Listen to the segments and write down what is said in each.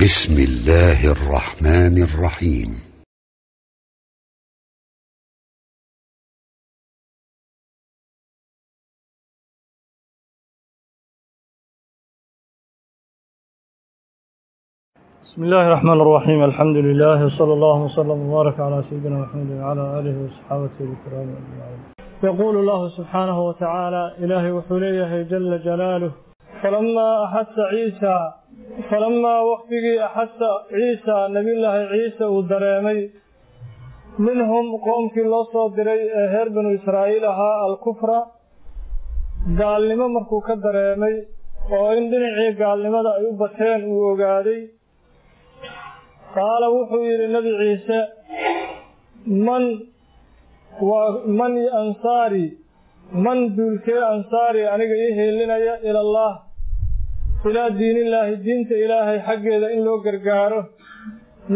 بسم الله الرحمن الرحيم. بسم الله الرحمن الرحيم. الحمد لله وصلى الله وسلم وبارك على سيدنا محمد وعلى آله وصحابته الكرام أجمعين. يقول الله سبحانه وتعالى إلهي وحليه جل جلاله فلما أحس عيسى falamaa wakhtigii axasa ciisa nebiyullaahi ciise uu dareemay minhum qoomkii loo soo diray ee reer binu israa'iil ahaa alkufra gaalnimo markuu ka dareemay oo in dhinacii gaalnimada ay u bateen uu ogaaday qaala wuxuu yidhi nebi ciise man waa man ansaari man duulkee ansaari aniga ii hiilinaya ilallaah ilaa diinillaahi diinta ilaahay xaggeeda in loo gargaaro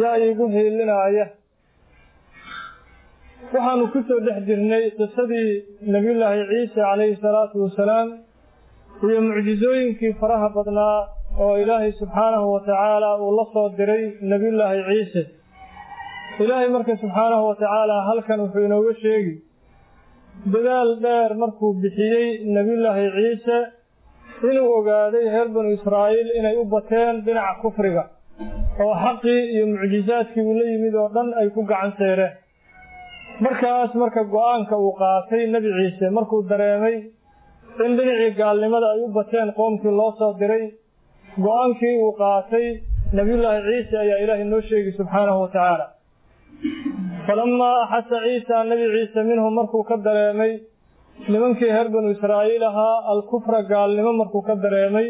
yaa iigu heelinaaya waxaanu ku soo dhex jirnay qisadii nebiyullaahi ciise calayhi salaatu wasalaam iyo mucjisooyinkii faraha badnaa oo ilaahay subxaanahu wa tacaala uu la soo diray nebiyullaahi ciise. Ilaahay marka subxaanahu wa tacaala halkan wuxuu inooga sheegi dadaal dheer markuu bixiyey nebiyullaahi ciise inuu ogaaday reer banu israa'iil inay u bateen dhinaca kufriga oo xaqii iyo mucjisaadkii uu la yimid oo dhan ay ku gacan seereen markaas marka go'aanka uu qaatay nebi ciise markuu dareemay in dhinacii gaalnimada ay u bateen qoomkii loo soo diray go'aankii uu qaatay nebiyullaahi ciise ayaa ilaahay noo sheegi subxaanahu wa tacaala. Falammaa axasa ciisa nebi ciise minhum markuu ka dareemay nimankii reer banu israa'iil ahaa alkufra gaalnimo markuu ka dareemay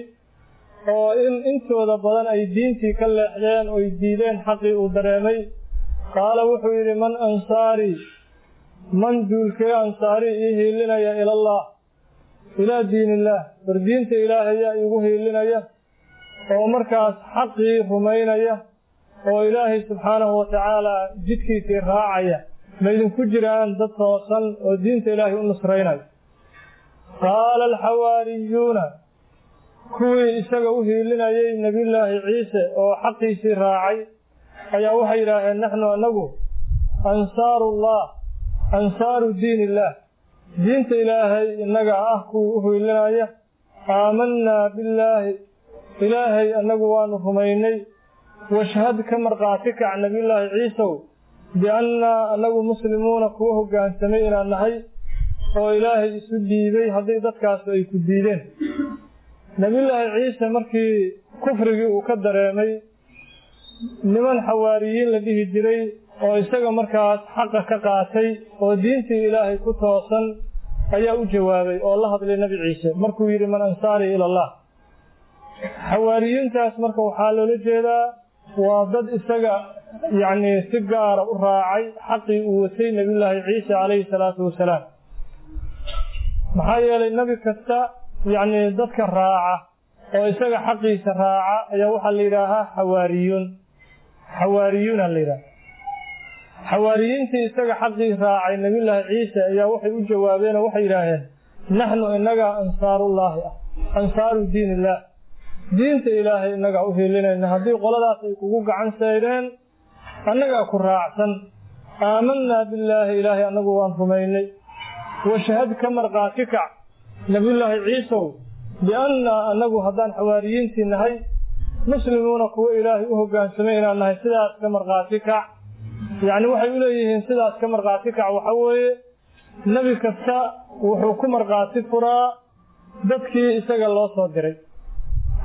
oo in intooda badan ay diintii ka leexdeen oy diideen xaqii uu dareemay qaala wuxuu yidhi man ansaarii man duulkee ansaarii ii hiilinaya ilallah ilaa diinillaah war diinta ilaahayaa iigu hiilinaya oo markaas xaqii rumaynaya oo ilaahay subxaanahu wa tacaalaa jidkiisii raacaya ma idinku jiraan dad toosan oo diinta ilaahay u nusraynaya qaala alxawaariyuuna kuwii isaga u hiilinayay nebiyullaahi ciise oo xaqiisii raacay ayaa waxay yidhaaheen naxnu annagu ansaarullah ansaaru diin illaah diinta ilaahay innaga ah kuwii u hiilinaya aamannaa billaahi ilaahay annagu waanu rumaynay. Washhad ka markhaati kac nebiyullaahi ciisow biannaa annagu muslimuuna kuwa hoggaansamay inaan nahay oo ilaahay isu dhiibay haddii dadkaas ay ku diideen nebiyullaahi ciise markii kufrigii uu ka dareemay niman xawaariyiin la dhihi jiray oo isaga markaas xaqa ka qaatay oo diintii ilaahay ku toosan ayaa u jawaabay oo la hadlay nebi ciise markuu yidhi man ansaari ilallah xawaariyiintaas marka waxaa loola jeedaa waa dad isaga yacnii si gaara u raacay xaqii uu watay nebiyullaahi ciise calayhi salaatu wasalaam maxaa yeelay nebi kasta yacnii dadka raaca oo isaga xaqiisa raaca ayaa waxaa la yidhaahaa xawaariyuun xawaariyuuna la yidhaha xawaariyiintii isaga xaqii raacay nebiyullaahi ciise ayaa waxay u jawaabeen oo waxay yidhaaheen naxnu innaga ansaarullaahi ah ansaaru diin illaah diinta ilaahay innagaa u hiilinayna haddii qoladaas ay kugu gacan saydheen annagaa ku raacsan. Aamannaa billaahi ilaahay annagu waan rumaynay. Washahad ka markhaati kac nebiyullaahi ciisow biannaa annagu haddaan xawaariyiintii nahay muslimuuna kuwo ilaahay u hoggaansamay inaan nahay sidaas ka markhaati kac. Yacni waxay u leeyihiin sidaas ka markhaati kac waxa weeye nebi kasta wuxuu ku markhaati furaa dadkii isaga loo soo diray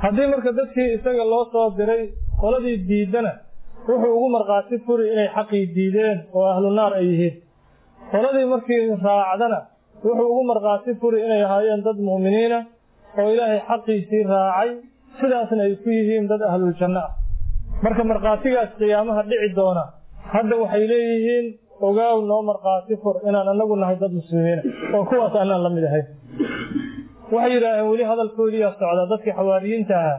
haddii marka dadkii isaga loo soo diray qoladii diiddana wuxuu ugu markhaati furi inay xaqii diideen oo ahlu naar ay yihiin. Qoladii markii raacdana wuxuu ugu markhaati furi inay ahaayeen dad mu'miniina oo ilaahay xaqiisii raacay sidaasna ay ku yihiin dad ahluljanno ah marka markhaatigaas qiyaamaha dhici doona hadda waxay leeyihiin ogaaw noo markhaati fur inaan annagu nahay dad muslimiina. Oo kuwaas annaan la mid ahayn waxay yidhaaheen weli hadalkoodiiyaa socda dadkii xawaariyiinta ahaa.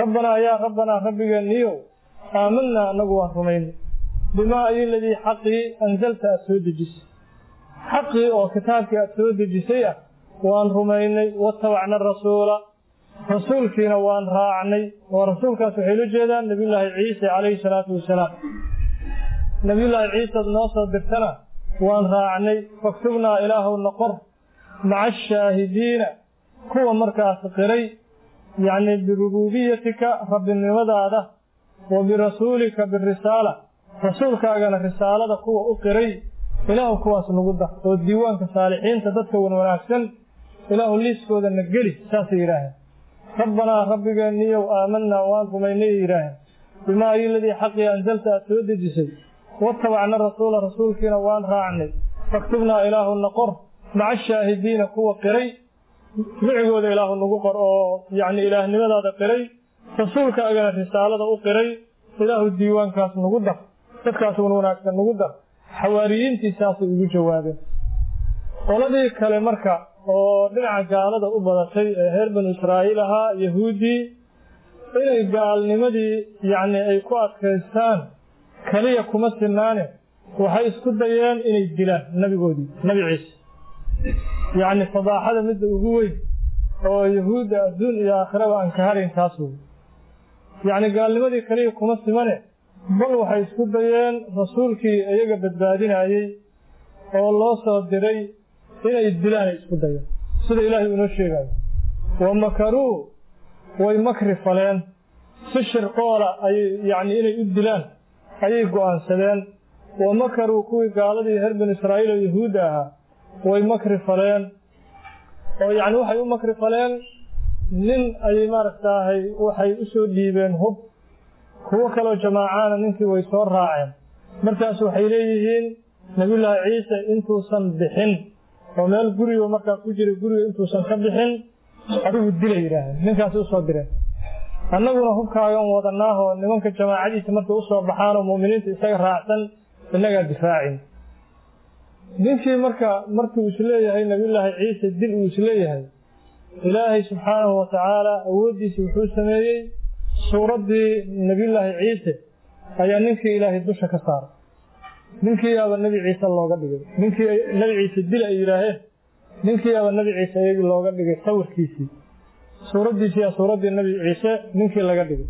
Rabbanaa yaa rabbanaa rabbigeenniyow aamannaa annagu waan rumaynay bimaa ayoladii xaqii ansalta aad soo dejisay. Xaqii oo kitaabkii aad soo dejisay ah waan rumaynay. Watabacna rasuula rasuulkiina waan raacnay. Oo rasuulkaas waxay la jeedaan nebiyullaahi ciise calayhi salaatu wasalaam. Nebiyullaahi ciisead noo soo dirtana waan raacnay. Faktubnaa ilaahowna qor maca ashaahidiina kuwa markaas qiray yacni birubuubiyatika rabbinimadaada wa birasuulika birisaala rasuulkaagana risaalada kuwa u qiray ilaahu kuwaas nagu dar oo diiwaanka saalixiinta dadka wan wanaagsan ilaahu liiskooda na geli saasay yidhaaheen rabbanaa rabbigeenniyow aamanaa waan rumaynay yidhaaheen bimaa iladii xaqii ansalta aad soo dejisay. Watabacna rasuula rasuulkiina waan raacnay. Faktubnaa ilaahuna qor. Maca ashaahidiina kuwa qiray micigooda ilaahu nagu qor oo yacni ilaahnimadaada qiray rasuulkaagana risaalada u qiray ilaahu diiwaankaas nagu dar dadkaas wan wanaagsan nagu dar xawaariyiintii saasay ugu jawaabeen. Qoladii kale marka oo dhinaca gaalada u badatay ee reer banu israa'iil ahaa yahuuddii inay gaalnimadii yacni ay ku adkaystaan keliya kuma sinaane waxay isku dayeen inay dilaan nebigoodii nebi ciise yacni fadaaxada midda ugu weyn oo yahuudda adduun iyo aakhiraba aan ka harayn taas wey yacni gaalnimadii keliya kuma simane bal waxay isku dayeen rasuulkii iyaga badbaadinayey oo loo soo diray inay dilaan ay isku dayeen. Sida ilaahay inoo sheegayo wa makaruu way makri faleen. Si shirqoola ayay yacni inay u dilaan ayay go'aansadeen. Wa makaruu kuwii gaaladii reer banu israa'iil oo yahuudda ahaa way makri faleen oo yacni waxay u makri faleen nin ayay maaragtaahay waxay u soo dhiibeen hub kuwo kaloo jamaacaana ninkii way soo raaceen. Markaas waxay leeyihiin nebiyullaahi ciise intuusan bixin oo meel guriga markaa ku jira guriga intuusan ka bixin adigu dila yidhaaheen ninkaasi u soo direen. Annaguna hubkaagan wadanaahoo nimanka jamaacadiisa markay u soo baxaan oo mu'miniinta isaga raacsan innagaa difaacin ninkii marka markuu is leeyahay nebiyullaahi ciise dil uu is leeyahay. Ilaahay subxaanahu wa tacaala awooddiisa wuxuu sameeyey suuraddii nebiyullaahi ciise. Ayaa ninkii ilaahay dusha ka saaray ninkii yaaba nebi ciise looga dhigay. Ninkii nebi ciise dil ay yidhaaheen ninkii yaaba nebi ciise iyagii looga dhigay sawirkiisii. Suuraddiisiyaa suuraddii nebi ciise ninkii laga dhigay.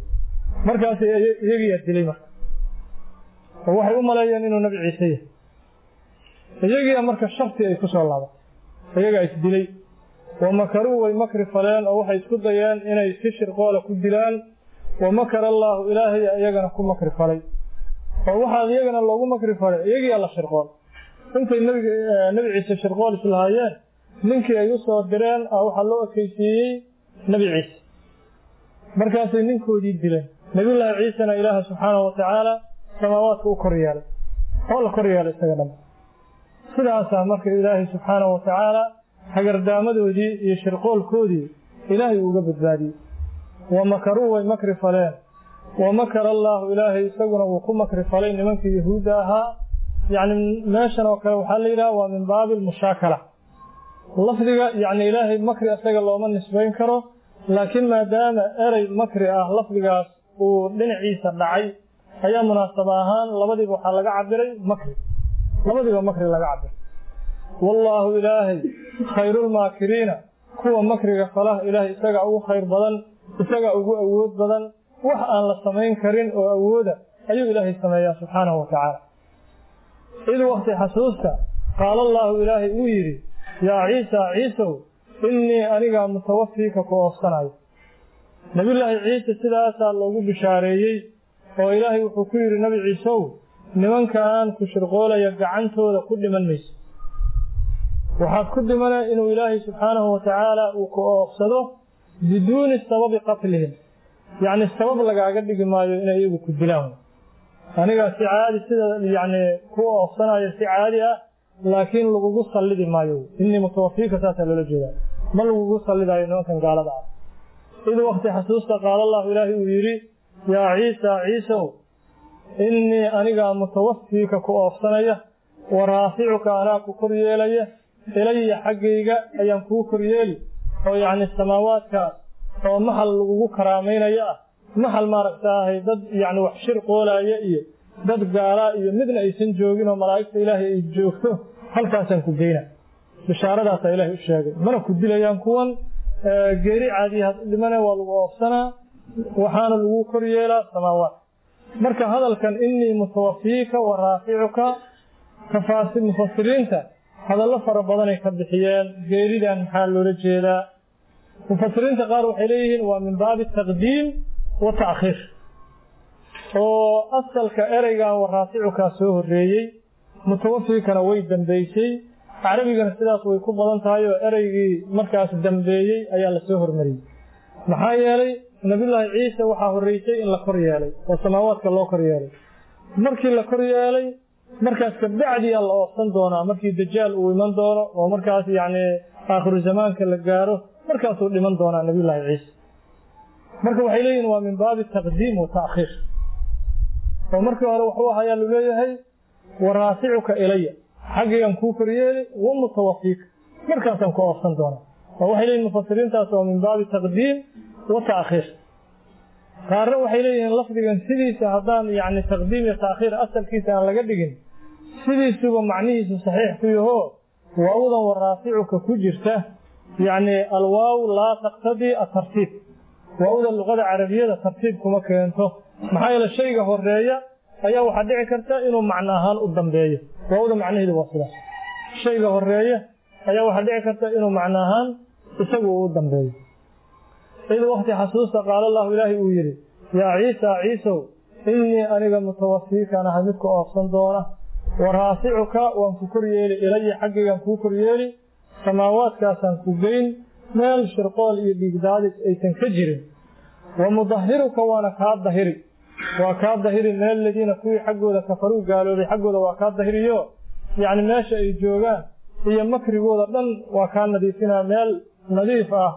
Markaas iyagiyaa dilay marka. Oo waxay u maleeyeen inuu nebi ciise yahay iyagiia marka sharti ay ku soo laabatay iyagaa isdilay wa makaruu way makri faleen oo waxay isku dayeen inay si shirqoola ku dilaan. Wa makara allaahu ilaahay iyagana ku makri falay. Oo waxaa iyagana loogu makri falay iyagiyaa la shirqool. Intay nebi ciise shirqool islahaayeen ninkii ay u soo direen a waxaa loo ekeysiiyey nebi ciise. Markaasay ninkoodii dileen. Nebiyullaahi ciisena ilaaha subxaanahu wa tacaala samaawaadka u kor yeelay. Oo la kor yeelay isaga dhan sidaasaa marka ilaahay subxaanahu wa tacaala hagardaamadoodii iyo shirqoolkoodii ilaahay uuga badbaadiyey. Wa makaruu way makri faleen. Wa makara allaahu ilaahay isaguna wuu ku makri falay nimankii yahuudda ahaa. Yacni meeshan oo kale waxaa la yidhaha waa min baabi almushaakala lafdiga yacni ilaahay makri isaga looma nisbayn karo laakiin maadaama erey makri ah lafdigaas uu dhinaciisa dhacay ayaa munaasaba ahaan labadiiba waxaa laga cabiray makri labadiiba makri laga cabiray wallaahu ilaahay khayrulmaakiriina kuwa makriga falah ilaahay isagaa ugu khayr badan isagaa ugu awood badan. Wax aan la samayn karin oo awooda ayuu ilaahay sameeyaa subxaanahu wa tacaala. Id wakti xasuusta qaala allaahu ilaahay uu yidhi yaa ciisa ciisow innii anigaa mutawafiika ku oofsanayo. Nebiyullaahi ciise sidaasaa loogu bishaareeyey oo ilaahay wuxuu ku yidhi nebi ciisow nimankaan ku shirqoolaya gacantooda ku dhiman mayso. Waxaad ku dhimana inuu ilaahay subxaanahu wa tacaala uu ku oofsado biduuni sababi qatlihim. Yacni sabab lagaaga dhigi maayo inay iyagu ku dilaan. Anigaa si caadi sida yacni ku oofsanayo si caadi ah laakiin lagugu sallidi maayo. Innii mutawafiika saasaa loola jeedaa. Ma lagugu sallidaayo nimankan gaalada ah. Id wakti xasuusta qaala allahu ilaahay uu yidhi yaa ciisa ciisow innii anigaa mutawafiika ku oofsanaya wa raaficuka anaa ku kor yeelaya ilaya xaggayga ayaan kuu kor yeeli oo yacni samaawaadkaas oo maxal lagugu karaamaynayo ah. Maxal maaragtaahay dad yacni wax shir qoolaaya iyo dad gaalaa iyo midna aysan joogin oo malaa'igta ilaahay ay joogto halkaasaan ku geyna. Bishaaradaasa ilaahay u sheegay. Mana ku dilayaan kuwan geeri caadiya had dhimane waa lagu oofsanaa waxaana lagu kor yeelaa samaawaat marka hadalkan inii mutawafiika wa raaficuka tafaasi mufasiriinta hadallo fara badanay ka bixiyeen. Geeridan maxaa loola jeedaa? Mufasiriinta qaar waxay leeyihiin waa min baabi taqdiim wa ta'khiir. Oo asalka ereygan wa raaficukaa soo horreeyey mutawafiikana way dambeysay. Carabigana sidaas way ku badan tahay oo ereygii markaas dambeeyey ayaa la soo hormariyey. Maxaa yeelay nabiyullaahi ciise waxaa horreysay in la kor yeelay oo samaawaadka loo kor yeelay. Markii la kor yeelay markaas kabacdiyaa la oofsan doonaa. Markii dajaal uu iman doono oo markaas yacni aakhiru zamaanka la gaaro markaasuu dhiman doonaa nabiyullaahi ciise. Marka waxay leeyihiin waa min baabi taqdiim wa ta'khiir. Oo markii hore wuxuu ahayaa lu leeyahay wa raaficuka ilaya xaggaygan kuu koryeeli wa mutawafiika markaasaan ku oofsan doonaa. Oo waxay leeyihiin mufasiriintaas waa min baabi taqdiim wa ta'khiir qaarna waxay leeyihiin lafdigan sidiisa haddaan yacni taqdiim iyo ta'khiir asalkiisa aan laga dhigin sidiisuba macnihiisu saxiix ku yahoo waawdan wa raaficuka ku jirta yacni alwaaw laa taqtadii atartiib waawda luqada carabiyada tartiib kuma keento. Maxaa yeele shayga horreeya ayaa waxaa dhici karta inuu macno ahaan u dambeeyo. Waawda macnaheedu waa sidaas. Shayga horreeya ayaa waxaa dhici karta inuu macno ahaan isagu uu dambeeyo id wakti xasuusta qaala allahu ilaahay uu yidhi yaa ciisa ciisow innii aniga mutawafiikan ahay midku oofsan doona. Wa raaficuka waan ku kor yeeli ilaya xaggaygaan kuu kor yeeli. Samaawaadkaasaan ku geyn meel shirqool iyo dhiigdaadis aysan ka jirin. Wa mudahiruka waana kaa dahiri. Waa kaa dahiri min aladiina kuwii xaggooda kafaruu gaaloobay xaggooda waa kaa dahiriyo. Yacni meesha ay joogaan iyo makrigooda dhan waa kaa nadiifinaa. Meel nadiif ah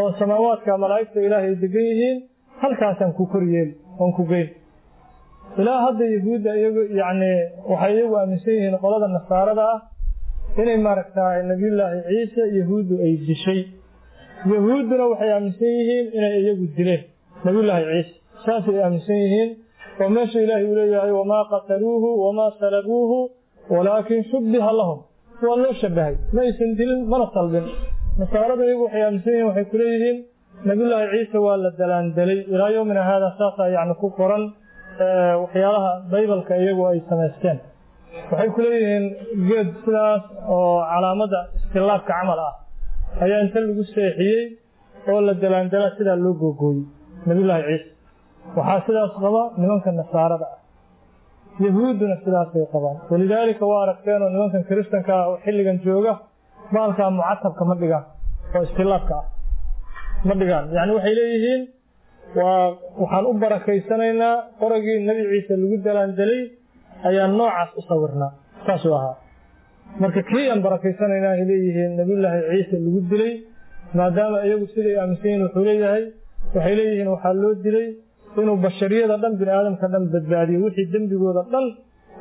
oo samaawaadka malaa'igta ilaahay ay degan yihiin halkaasaan ku kor yeeli oon ku geyn. Ilaa hadda yahuudda iyagu yacni waxay iyagu aaminsan yihiin qolada nasaarada ah inay maaragtaay nabiyullaahi ciise yahuuddu ay dishay. Yahuudduna waxay aaminsan yihiin inay iyagu dileen nabiyullaahi ciise. Saasay aaminsan yihiin oo meesha ilaahay uu leeyahay wamaa qataluuhu wamaa salabuuhu walaakin shubbiha lahum. Waa loo shabahay ma dilin mana salbin nasaarada iyagu waxay aaminsan yihiin waxay ku leeyihiin nabiyullaahi ciise waa la dalaandelay. Ilaa yowmina haada saasaa yacni ku qoran waxyaalaha baybalka iyagu ay samaysteen. Waxay ku leeyihiin geed sidaas oo calaamada istilaabka camal ah ayaa inta lagu seexiyey oo la dalaandala sidaa loo googooyey nabiyullaahi ciise. Waxaa sidaas qaba nimanka nasaarada. Ah yahuudduna sidaasay qabaan. Walidaalika waa aragteenoo nimankan kiristanka ah oo xilligan jooga baalkaa mucatabka ma dhigaan oo istilaabka ah. Ma dhigaan yacni waxay leeyihiin waa waxaan u barakaysanaynaa qoragii nebi ciise lagu dalaandelay ayaan noocaas u sawirnaa. Saasuu ahaa. Marka kii aan barakaysanaynaa ay leeyihiin nabiyullaahi ciise lagu dilay maadaama iyagu siday aaminsan yihiin wuxuu leeyahay waxay leeyihiin waxaa loo dilay inuu bashariyada dhan bini aadamka dhan badbaadiyo. Wixii dembigooda dhan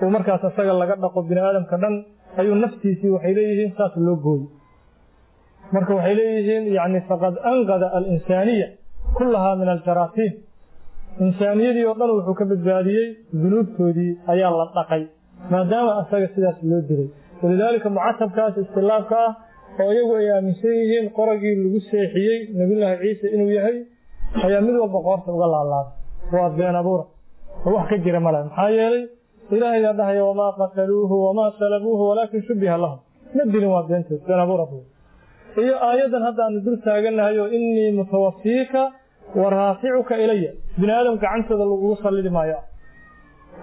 uu markaas isaga laga dhaqo bini aadamka dhan ayuu naftiisii waxay leeyihiin saas loo gooyey marka waxay leeyihiin yani faqad anqada alinsaaniya kullahaa min aljaraatiin. Insaaniyadii oo dhan wuxuu ka badbaadiyey dunuubtoodii ayaa la dhaqay maadaama asaga sidaas loo dilay walidaalika mucatabkaas istilaabka ah oo iyagu ay aaminsan yihiin qoragii lagu seexiyey nabiyullaahi ciise inuu yahay ayaa mid walba qoorta uga laalaabay. Waa been abuura. Oo wax ka jira male maxaa yeelay ilaahayaa dhahaya wamaa qataluuhu wamaa salabuuhu walaakin shubbiha lahum ma dilin waa beentood been abuura iyo aayaddan hadda aanu dul taagannahay oo innii mutawafiika wa raaficuka ilaya bini aadam gacantooda lagugu sallidi maayo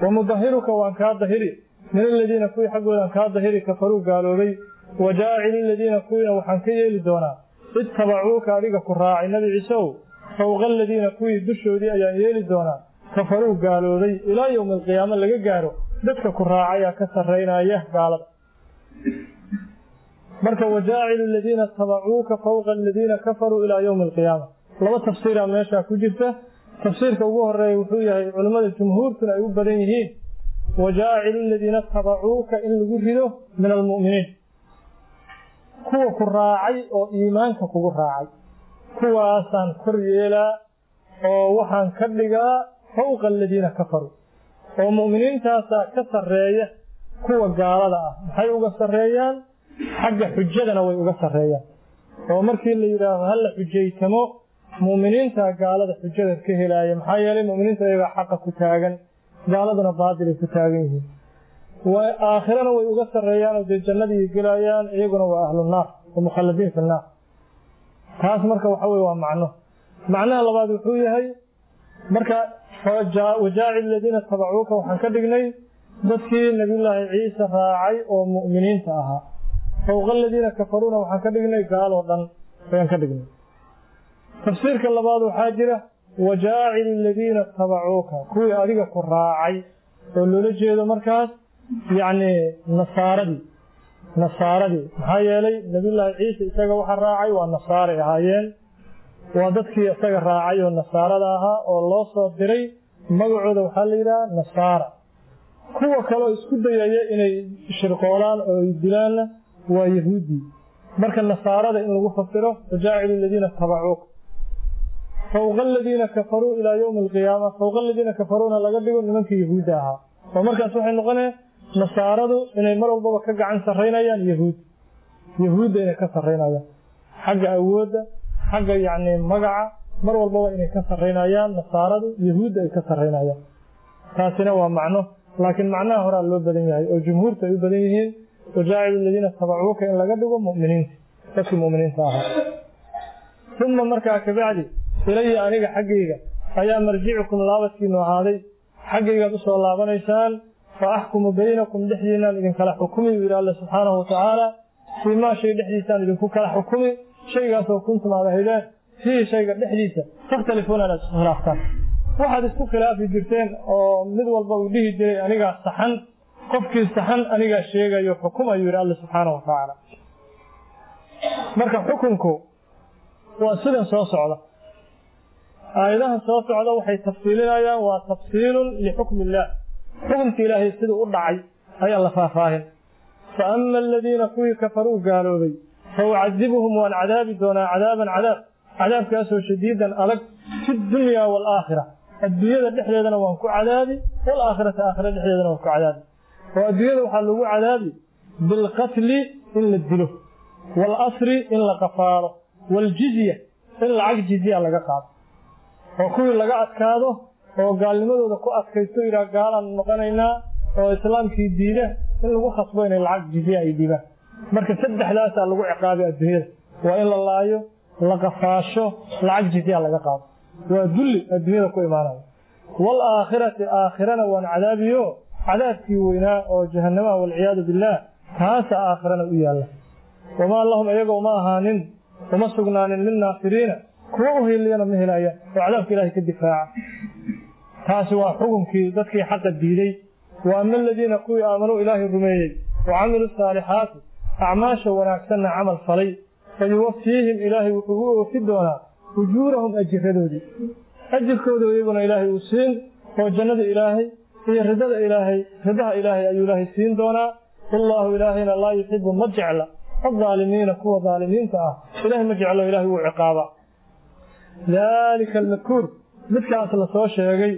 wa mudahiruka waan kaa dahiri min aladiina kuwii xaggoodan kaa dahiri kafaruu gaaloobay wa jaacili aladiina kuwiina waxaan ka yeeli doonaa ittabacuuka adiga ku raacay nebi ciiseow fowqa aladiina kuwii dushoodii ayaan yeeli doonaa kafaruu gaaloobay ilaa yowmi alqiyaama laga gaaro dadka ku raacayaa ka sarraynaya gaalada. Marka wajaacilu aladiina tabacuuka fowqa aladiina kafaruu ilaa yowmi alqiyaama laba tafsiiraa meeshaa ku jirta. Tafsiirka ugu horreeya wuxuu yahay culimmada jumhuurtuna ay u badan yihiin wajaacilu aladiina tabacuuka in lagu rido min almu'miniin. Kuwa ku raacay oo iimaanka kugu raacay. Kuwaasaan kor yeelaa oo waxaan ka dhigaa fowqa aladiina kafaruu oo mu'miniintaasaa ka sarreeya kuwa gaalada ah. Maxay uga sarreeyaan? Xagga xujadana way uga sarreeyaan. Oo markii la yidhaaho ha xujaytamo mu'miniinta gaalada xujada ka helaaya maxaa yeelay mu'miniinta iyagaa xaqa ku taagan gaaladuna baadilay ku taagan yihiin. Aakhirana way uga sarreeyaan oo dee jannadii gelayaan iyaguna waa ahlu naar oo mukhalladiin fi naar. Taas marka waxa weye waa macno. Macnaha labaad wuxuu yahay marka wajaacil aladiina tabacuuka waxaan ka dhignay dadkii nabiyullaahi ciise raacay oo mu'miniinta ahaa. Fowqa aladiina kafaruuna waxaan ka dhignay gaaloo dhan ayaan ka dhignay. Tafsiirka labaad waxaa jira wajaacil aladiina tabacuuka kuwii adiga ku raacay oo loola jeedo markaas yacni nasaaradii nasaaradii. Maxaa yeelay nabiyullaahi ciise isaga waxa raacay waa nasaaray ahaayeen waa dadkii isaga raacay oo nasaarada ahaa oo loo soo diray. Magacooda waxaa la yidhaha nasaara. Kuwa kaleoo isku dayaya inay shirqoolaan oo ay dilaanna waa yahuuddii marka nasaarada in lagu fasiro wajaacilu aladiina tabacuuka fowqa aladiina kafaruu ilaa yowmi alqiyaama fowqa aladiina kafaruuna laga dhigo nimankii yahuudda ahaa. Oo markaas waxay noqonaya nasaaradu inay mar walbaba ka gacan sarraynayaan yahuud. Yahuudda inay ka sarraynayaan. Xagga awoodda xagga yacni magaca mar walbaba inay ka sarraynayaan nasaaradu yahuudda ay ka sarraynayaan taasina waa macno. Laakiin macnaha horaa loo badan yahay oo jumhuurta ay u badan yihiin wajaacilu aladiina tabacuuka in laga dhigo mu'miniinta. Dadkii mu'miniinta ahaa. Uma markaa kabacdi ilaya aniga xaggayga ayaa marjicukum laabadkiinu ahaaday. Xaggaygaad u soo laabanaysaan fa axkumu baynakum dhexdiinaan idinkala xukumi. Buu yidhi alle subxaanahu watacaala fii maa shay dhexdiisaan idinku kala xukumi shaygaasoo kuntum aad ahaydeen fiihi shayga dhexdiisa takhtalifuuna khilaaftaan waxaad isku khilaafi jirteen oo mid walba uu dhihi jiray anigaa saxan qofkii saxan anigaa sheegayo xukum ayuu yidhi alle subxaanahu watacaala marka xukunku waa sidan soo socda. Aayadaha soo socda waxay tafsiilinayaan waa tafsiilun lixukmi illaah xukumka ilaahay siduu u dhacay ayaa la faahfaahin. Fa ama aladiina kuwii kafaruu gaaloobay fa waan cadaabi doonaa cadaaban cadaab cadaabkaasoo shadiidan adag fi dunyaa waalaakhira adduunyada dhexdeedana waan ku cadaabi waalaakhirata aakhira dhexdeedana waan ku cadaabi oo adduunyada waxaa lagu cadaabi bilqatli in la dilo waalasri in la qafaalo waaljizya in lacag jizya laga qaado oo kuwii laga adkaado oo gaalnimadooda ku adkaysto yidhaha gaalaan noqonaynaa oo islaamkii diida in lagu khasbo inay lacag jizya ay dhibaan marka saddexdaasaa lagu ciqaabay adduunyada. Waa in la laayo la qafaasho lacag jizya laga qaado. Waa dulli adduunyada ku imaanaya. Waalaakhirati aakhirana waan cadaabiyo cadaabkii weynaa oo jahannamaha walciyaadu billaah taasa aakhirana u yaalla. Wamaa lahum iyaga uma ahaanin uma sugnaanin min naasiriina kuwa u hiiliyana ma helayaan oo cadaabka ilaahay ka difaaca. Taasi waa xukunkii dadkii xaqa diiday. Wa ama aladiina kuwii aamanuu ilaahay rumeeyey. Wa camiluu saalixaati acmaasha wanaagsanna camal falay. Fayuwafiihim ilaahay wuxuu u oofi doonaa ujuurahum ajiradoodii ajirkooda iyaguna ilaahay uu siin oo jannada ilaahay iyo ridada ilaahay ridaha ilaahay ayuu ilaahay siin doonaa. Wallaahu ilaahayna laa yuxibu ma jecla. Aldaalimiina kuwa daalimiinta ah ilaahay ma jeclo ilaahay wuu ciqaaba. Daalika almadkuur midkaas la soo sheegay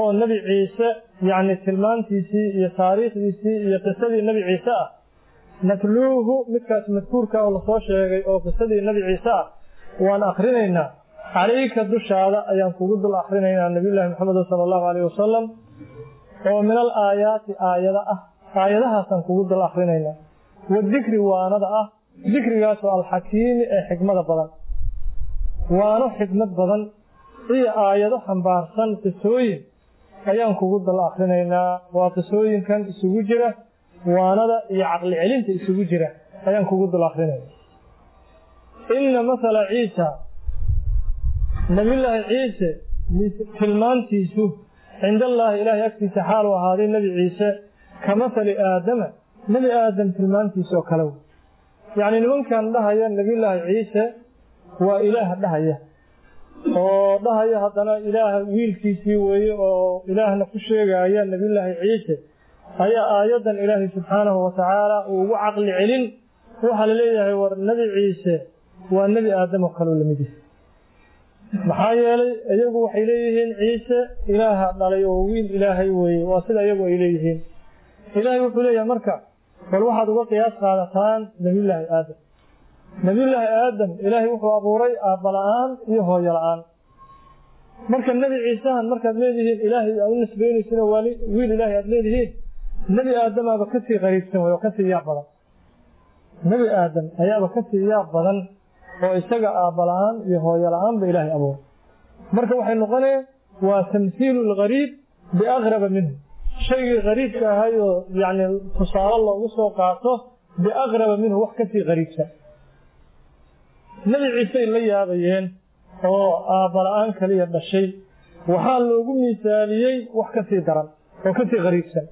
oo nebi ciise yacni tilmaantiisii iyo taariikhdiisii iyo qisadii nebi ciise ah natluuhu midkaas madkuurka oo la soo sheegay oo qisadii nebi ciise ah waan akrinaynaa calayka dushaada ayaan kugu dul akrinaynaa nabiyullaahi maxamed sala allahu alayhi wasalam oo min al aayaati aayada ah aayadahaasaan kugu dul akrinaynaa. Wadikri waanada ah dikrigaasoo alxakiimi ee xikmada badan. Waano xikmad badan iyo aayado xambaarsan qisooyin ayaan kugu dal akrinaynaa. Waa qisooyinkan isugu jira waanada iyo caqli celinta isugu jira ayaan kugu dul akrinaynaa inna masala ciisa nabiyullaahi ciise tilmaantiisu cindallaahi ilaahay agtiisa xaalu ahaaday nebi ciise ka masali aadama. Nebi aadam tilmaantiisa oo kale yacni nimankan dhahaya nebiyullaahi ciise waa ilaah dhahaya oo dhahaya haddana ilaaha wiilkiisii weeye oo ilaahna ku sheegaya nebiyullaahi ciise ayaa aayaddan ilaahay subxaanahu watacaala uu ugu caqli celin waxaa la leeyahay war nebi ciise waa nebi aadam oo kaleo la mid yahay maxaa yeelay iyagu waxay leeyihiin ciise ilaaha dhalay oo wiil ilaahay weeye waa sida iyagu ay leeyihiin. Ilaahay wuxuu leeyahay marka bal waxaad uga qiyaas qaadataan nebiyullaahi aadam. Nebiyullaahi aadam ilaahay wuxuu abuuray aabba la'aan iyo hooyo la'aan. Marka nebi ciisahan markaad leedihiin ilaahay aad u nisbaynaysin oo wali wiil ilaahay aad leedihiin nebi aadamaaba ka sii qariibsan way oo ka sii yaab badan. Nebi aadam ayaaba ka sii yaab badan oo isaga aabba la'aan iyo hooyo la'aan ba ilaahay abuuray marka waxay noqonaya waa tamhiilu lgariib biaqraba minhu. Shaygii qariibka ahay oo yani tusaale loogu soo qaato biaqraba minhu wax ka sii qariibsan nebi ciisey la yaabayeen oo aabba la'aan kaliya dhashay. Waxaa loogu misaaliyey wax ka sii daran oo ka sii qariibsan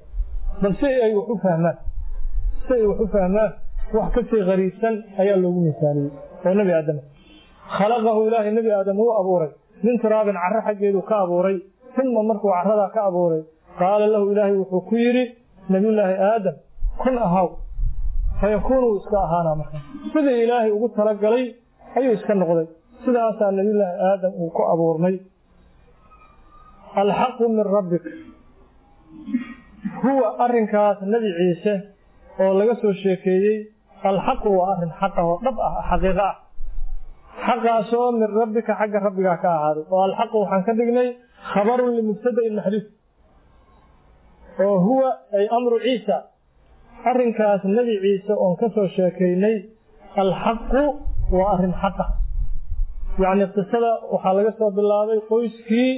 bal si ay wax u fahmaan si ay wax u fahmaan wax ka sii qariibsan ayaa loogu misaaliyey oo nebi aadama khalaqahu ilaahay nebi aadam uu abuuray. Min turaabin carro xaggeedu ka abuuray uma markuu carradaa ka abuuray qaala lahu ilaahay wuxuu ku yidhi nebiyullaahi aadam kun ahaw fayakuunu uu iska ahaanaa marka. Sidii ilaahay ugu talagalay ayuu iska noqday. Sidaasaa nebiyullaahi aadam uu ku abuurmay alxaqu min rabbik huwa arrinkaas nebi ciise oo laga soo sheekeeyey alxaqu waa arrin xaqa oo dhab ah xaqiiqo ah. Xaqaasoo min rabbika xagga rabbigaa ka ahaaday oo alxaqu waxaan ka dhignay khabarun limubtada'in maxduuf oo huwa ay amru ciisa. Arrinkaas nebi ciise oon ka soo sheekaynay alxaqu waa arrin xaqa. Yacni qisada waxaa laga soo bilaabay qoyskii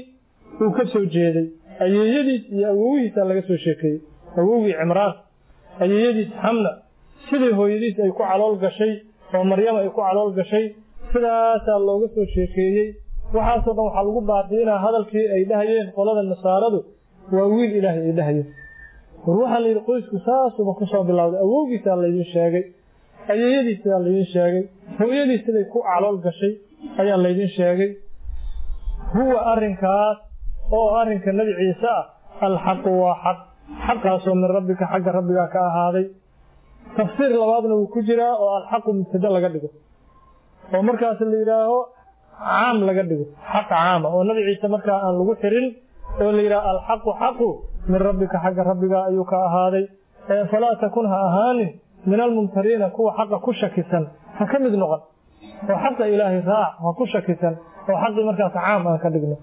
uu ka soo jeeday ayeeyadiis iyo awowihiisa laga soo sheekeeyey. Awowgii cimraan ayeeyadiis xamna sidii hooyadiis ay ku calool gashay oo maryama ay ku calool gashay sidaasaa looga soo sheekeeyey. Waxaasoo dhan waxaa lagu baabi'inaa hadalkii ay dhahayeen qolada nasaaradu waa wiil ilaahay ay dhahayeen war waxaa la yidhi qoysku saasuba ku soo bilowday awowgiisaa laydin sheegay. Ayeeyadiisaa laydin sheegay. Hooyadiis siday ku calool gashay ayaa laydin sheegay. Huwa arrinkaas oo arrinka nebi ciise ah alxaqu waa xaq xaqaasoo min rabbika xagga rabbigaa ka ahaaday. Tafsiir labaadna wuu ku jiraa oo alxaqu mubtada laga dhigo. Oo markaas la yidhaaho caam laga dhigo. Xaq caama oo nebi ciise markaa aan lagu xirin oo la yidhaha alxaqu xaqu min rabbika xagga rabbigaa ayuu ka ahaaday. Falaa takun ha ahaanin min almumtariina kuwa xaqa ku shakisan. Ha ka mid noqon. Oo xaqa ilaahay raac ha ku shakisan. Oo xaqii markaas caam aan ka dhigno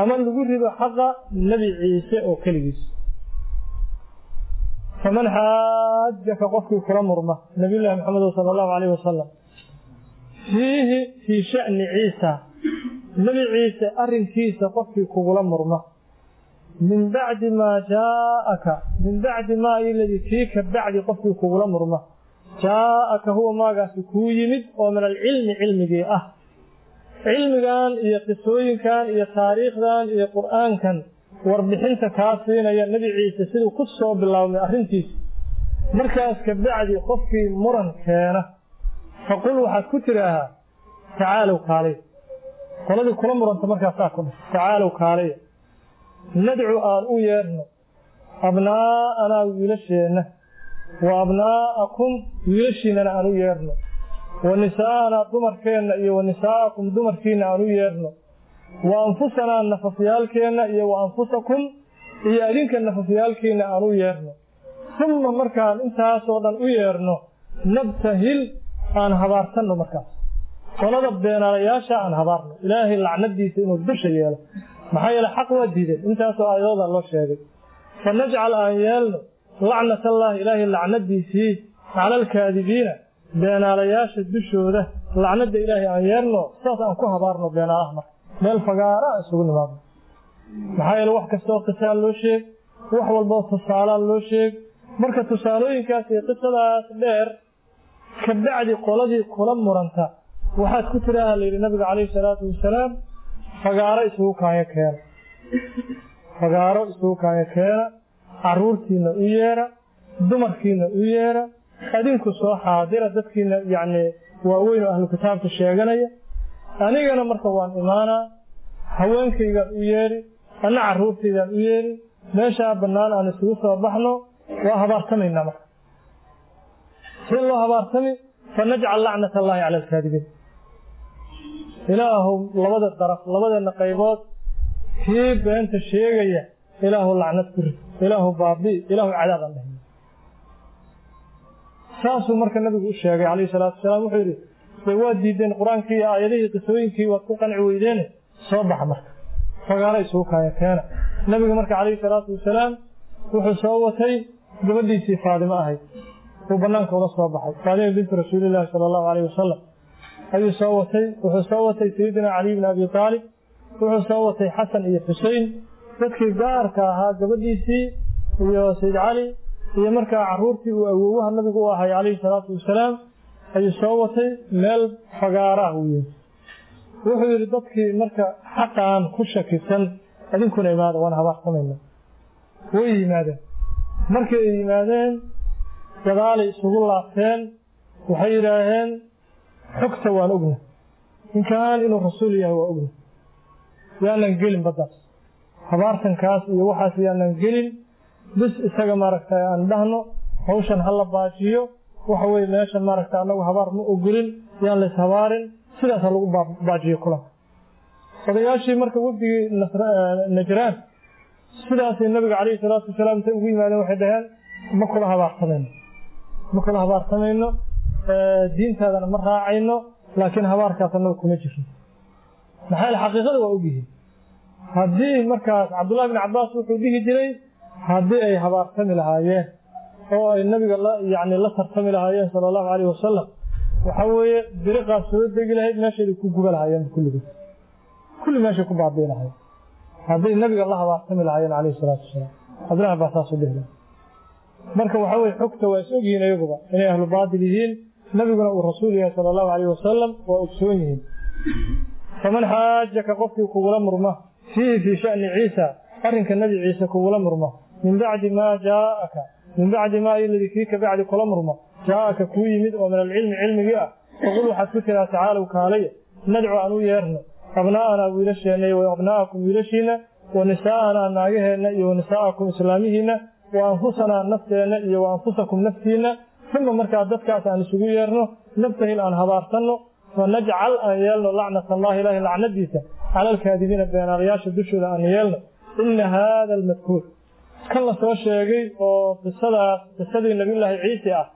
ama lagu rido xaqa nebi ciise oo keligiis. Faman xaajaka qofkii kula murma nabiyullaahi maxamed sala allahu calayh wasalam fiihi fii sha'ni ciisa nebi ciise arrinkiisa qofkii kugula murma. Min bacdi maa jaaaka min bacdi maa iladii kii ka bacdi qofkii kugula murma. Jaaaka huwa maagaasi kuu yimid oo min alcilmi cilmigii ah cilmigan iyo qisooyinkan iyo taariikhdan iyo qur'aankan warbixinta kaa siinaya nebi ciise siduu ku soo bilaabmay arrintiisa markaas ka bacdi qofkii muran keena. Faqul waxaad ku tidhaahaa tacaalow kaalay. Qoladii kula muranta markaasaa ku dhah tacaalow kaalaya nadcu aan u yeerno abnaa'anaa wiilasheenna wa abnaa'akum wiilashiinnana aan u yeerno wa nisaa'anaa dumarkeenna iyo wa nisaa'akum dumarkiinna aan u yeerno wa anfusanaa nafafyaalkeenna iyo wa anfusakum iyo adinka nafafyaalkiinna aan u yeerno summa markaan intaasoo dhan u yeerno nabtahil aan habaartanno markaas qolada beenaalayaasha aan habaarno ilaahay lacnadiisa inuu dusha yeelo maxaa yeele xaq waa diideen intaasoo aayadooda loo sheegay fa najcal aan yeelno lacnatallaahi ilaahay lacnadiisii cala alkaadibiina beenaalayaasha dushooda lacnada ilaahay aan yeelno saas aan ku habaarno beenaalaha marka. Meel fagaara isugu nimaadno. Maxaa yeele wax kastoo qisaa loo sheeg wax walboo tusaalaa loo sheeg. Marka tusaalooyinkaas iyo qisadaas dheer ka bacdi qoladii kula muranta. Waxaad ku tidhaaha layidhi nabiga calayhi salaatu wasalaam fagaaro isugu kaayo keena. Fagaaro isugu kaayo keena. Caruurtiina u yeera. Dumarkiina u yeera adinku soo xaadira dadkiina yacni waaweyn oo ahlu kitaabka sheeganaya anigana marka waan imaanaa haweenkaygaan u yeeri anna carruurtaydaan u yeeri meeshaa bannaan aan isugu soo baxno waa habaartamaynaa marka. See loo habaartami fanajcal lacnat allaahi cala alkaadibiin. Ilaahu labada daraf labadeena qaybood kii beenta sheegaya ilaahu lacnad ku rid ilaahu baabi ilaahu cadaab aan saasuu marka nabigu u sheegay calayhi salaatu wasalaam wuxuu yidhi dee waad diideen qur'aankii iyo aayadihii qisooyinkii waad ku qanci weydeene soo baxa marka fagaaro isugu kaaya keena. Nabiga marka calayhi salaatu wasalaam wuxuu soo watay gabadhiisii faadimo ahayd uu banaanka ula soo baxay. Faadima bintu rasuulillaahi sala allahu calayhi wasalam ayuu soo watay wuxuu soo watay sayidina caliy bn abi aalib wuxuu soo watay xasan iyo xusein dadkii gaarka ahaa gabadhiisii iyo sayid cali iyo markaa caruurtii uu awoowaha nabigu u ahay calayhi salaatu wasalaam ayuu soo watay meel fagaara ah weye wuxuu yidhi dadkii marka xaqaan ku shakisan idinkuna imaada waan habaarsamayna way yimaadeen. Markii ay yimaadeen gadaalay isugu laabteen waxay yidhaaheen xogta waan ogna ninkaan inuu rasuul yahay waa ogna yaanan gelin baddaas. Habaartankaas iyo waxaas yaanan gelin bis isaga maaragtay aan dhahno hawshan ha la baajiyo. Waxa weye meeshan maaragta annagu habaar ma ogolin yaan la ishabaarin sidaas ha lagu baajiyo kulanka odayaashii marka wafdigii najraan sidaasay nabiga calayhi salaatu wasalaam intay ugu yimaadeen waxay dhaheen ma kula habaarsamayno ma kula habaarsamayno diintaadana ma raacayno laakiin habaarkaas annaga kuma jirno maxaa yaele xaqiiqada waa ogyihiin? Haddii markaas cabdullahi bin cabbaas wuxuu dhihi jiray haddii ay habaarsami lahaayeen oo ay nabiga la yacni la tartami lahaayeen sala allahu calayhi wasalam waxaa weeye diriqaas soo degi lahayd meesheeday ku guba lahaayeen kulligood. Kulli meeshay ku baabi'i lahayen hadday nabiga la habaarsami lahaayeen calayhi salaatu wasalaam cabdullahi cabbaas saasuu dhihi lahay marka waxaa weye xogta waa is ogyihiin iyaguba inay ahlu baatil yihiin nabiguna uu rasuul yahay sala allahu calayhi wasalam waa ogsoon yihiin. Faman xaajaka qofkii kugula murma fiihi fii sha'ni ciisa arrinka nebi ciise kugula murma min bacdi maa jaaaka min bacdi maa iladii fiika bacdi kula murma jaaaka kuu yimid oo min alcilmi cilmigii ah faqul waxaad ku tiraa tacaalow kaalaya nadcu aan u yeerno abnaa'anaa wiilasheenna iyo abnaa'akum wiilashiinna wa naagaheenna iyo wa nisaa'akum islaamihiinna wa anfusanaa nafteenna iyo wa anfusakum naftiinna uma markaa dadkaas aan isugu yeerno naftahil aan habaarsanno fanajcal aan yeelno lacnat allahi ilaahi lacnadiisa cala alkaadibiina beenaalayaasha dushooda aan yeelno ina haada almadkuur kan la sheegay oo qisadaas qisadii nabiyullaahi ciise ah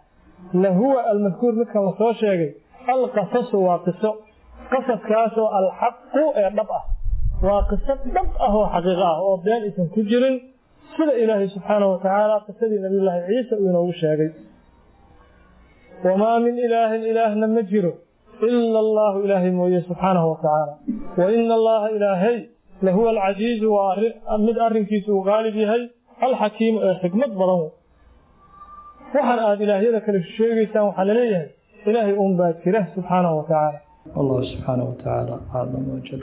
lahuwa almadkuur midkan la soo sheegay alqasasu waa qiso. Qasaskaasoo alxaqu ee dhab ah. Waa qiso dhab ah oo xaqiiqo ah oo been isan ku jirin. Sida ilaahay subxaanahu watacaala qisadii nabiyullaahi ciise uu inoogu sheegay. Wamaa min ilaahin ilaahna ma jiro ila allahu ilaahay mooye subxaanahu watacaala wa ina allaha ilaahay lahuwa alcaziizu waa mid arrinkiisa uu qaalib yahay alxakiimu ee xikmad badan. Waxaan aada ilaahyada kale sheegaysaan waxaa la leeyahay ilaahay uunbaa jira subxaanahu wa tacaala allah subxaanah wa tacaala aclam wajal